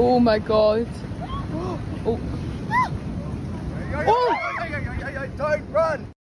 Oh my god. Oh. Oh. Don't run!